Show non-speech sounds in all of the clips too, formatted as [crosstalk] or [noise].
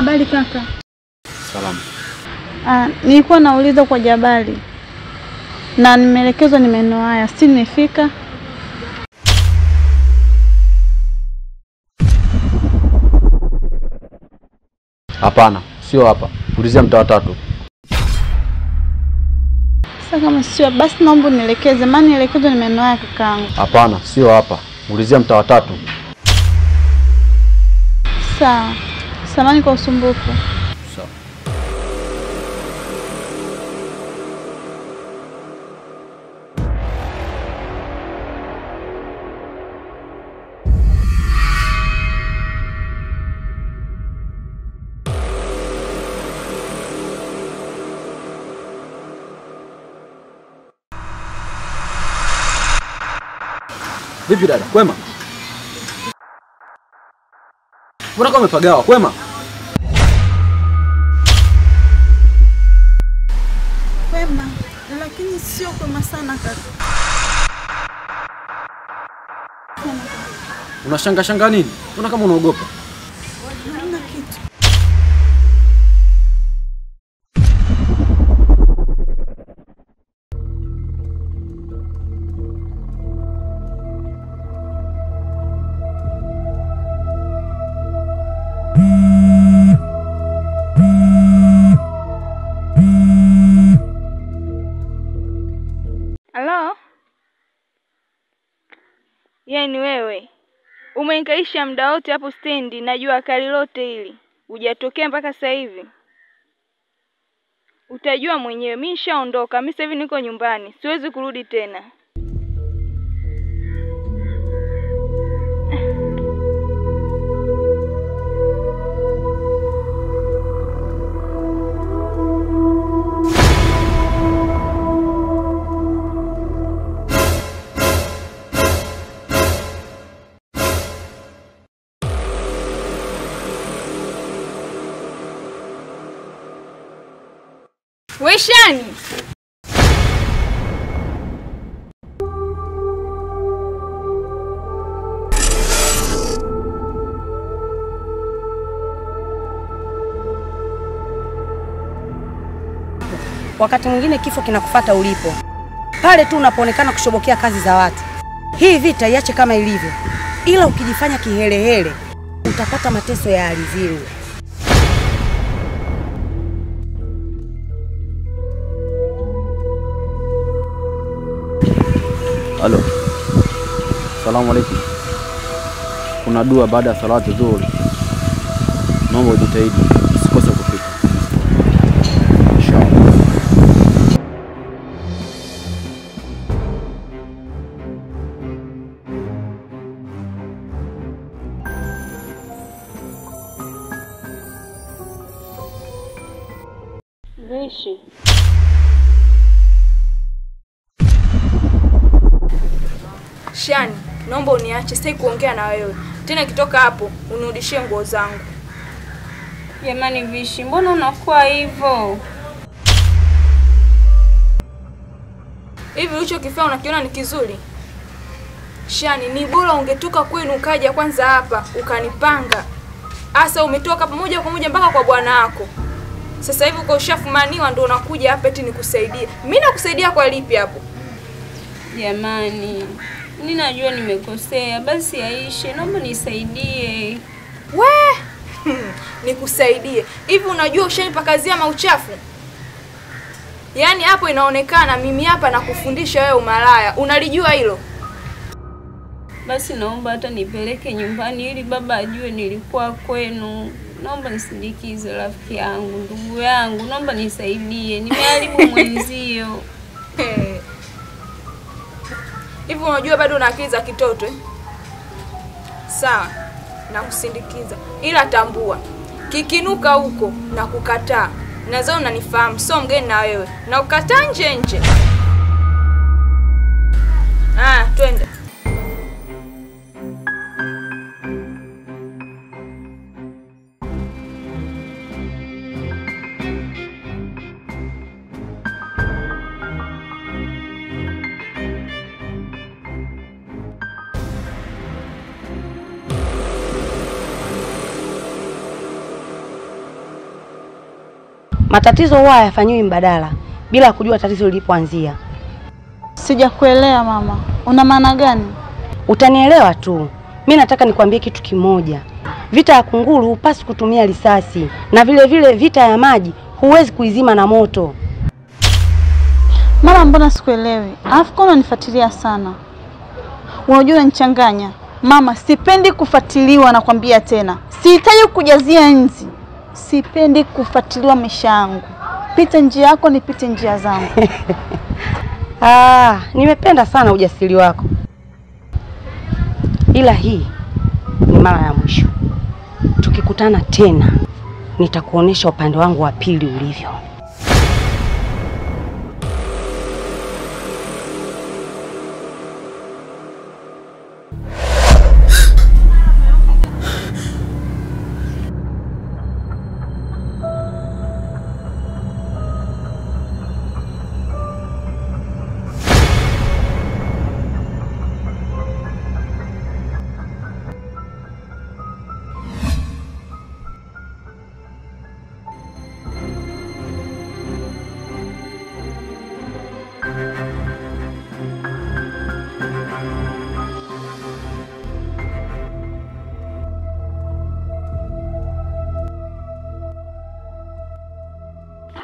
Habari kaka. Salamu. Ah, nilikuwa nauliza kwa Jabali na nimeelekezwa ni maeneo haya, si nimefika? Hapana, sio hapa. Ulizia mtaa tatu. Sasa kama sio basi, naomba nielekeze maana nielekezwa ni maeneo haya kakaangu. Hapana, sio hapa. Ulizia mtaa tatu. Sawa, samani kwa usumbufu. Sawa. Vipi dada, kwema? Mbona kama umepagawa? Kwema? Kwema, lakini sio kwema sana kaka. Unashanga shanga nini? Mbona kama unaogopa? Hamna kitu. Yaani wewe umenikaisha muda wote hapo stendi, na jua kali lote hili hujatokea mpaka sasa hivi. Utajua mwenyewe, mi nishaondoka. Mi sasa hivi niko nyumbani, siwezi kurudi tena. We Shani, Wakati mwingine kifo kinakufata ulipo, pale tu unapoonekana kushobokea kazi za watu. Hii vita iache kama ilivyo, ila ukijifanya kihelehele utapata mateso ya alizini. Halo. Salamu alaikum. Kuna dua baada ya salati dhuhuri. Naomba ujitahidi Shani, naomba uniache, sitaki kuongea na wewe tena. Kitoka hapo unirudishie nguo zangu. Jamani Vishi, mbona unakuwa hivyo? Hivi ulichokifanya unakiona ni kizuri? Shani, ni bora ungetoka kwenu ukaja kwanza hapa ukanipanga. Asa umetoka pamoja kwa moja mpaka kwa bwana wako. Sasa hivi uko ushafumaniwa ndio unakuja hapa eti nikusaidie. Mimi nakusaidia kwa lipi hapo? Jamani, mi najua nimekosea, basi aishe, naomba nisaidie. We! [laughs] Nikusaidie. Hivi unajua ushanipakazia mauchafu? Yaani hapo inaonekana mimi hapa nakufundisha wewe umalaya. Unalijua hilo? Basi naomba hata nipeleke nyumbani ili baba ajue nilikuwa kwenu. Naomba nisindikize rafiki yangu, ndugu yangu, naomba nisaidie, nimeharibu [laughs] mwenzio. Hivi unajua bado una akili za kitoto eh? Sawa, nakusindikiza, ila tambua kikinuka huko na kukataa, nazao unanifahamu, sio mgeni na wewe, na ukataa nje nje. Ah, twende. Matatizo huwa hayafanyiwi mbadala bila kujua tatizo lilipoanzia. Sijakuelewa mama, una maana gani? Utanielewa tu. Mi nataka nikwambie kitu kimoja. Vita ya kunguru hupasi kutumia risasi, na vile vile vita ya maji huwezi kuizima na moto. Mama, mbona sikuelewi? Alafu kwa unanifuatilia sana, unajua unanichanganya mama. Sipendi kufuatiliwa, nakwambia tena, sihitaji kujazia nzi. Sipendi kufuatiliwa maisha yangu. Pita njia yako, nipite njia zangu. [laughs] Ah, nimependa sana ujasiri wako, ila hii ni mara ya mwisho. Tukikutana tena, nitakuonesha upande wangu wa pili ulivyo.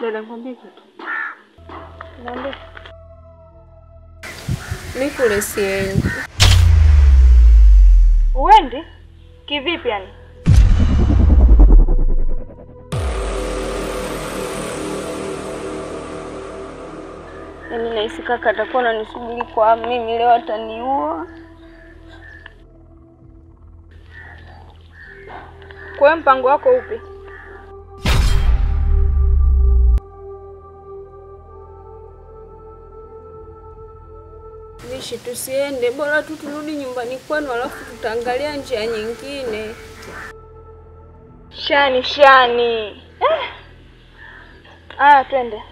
Dada, nikwambie kitu. Niambie. Mimi kule siendi. Uendi kivipi yani? Yaani nahisi kaka atakuwa ananisubiri kwa mimi leo ataniua. Kwa hiyo mpango wako upi? Vishi, tusiende, bora tu turudi nyumbani kwenu, alafu tutaangalia njia nyingine. Shani, shani. Eh. Aya, twende.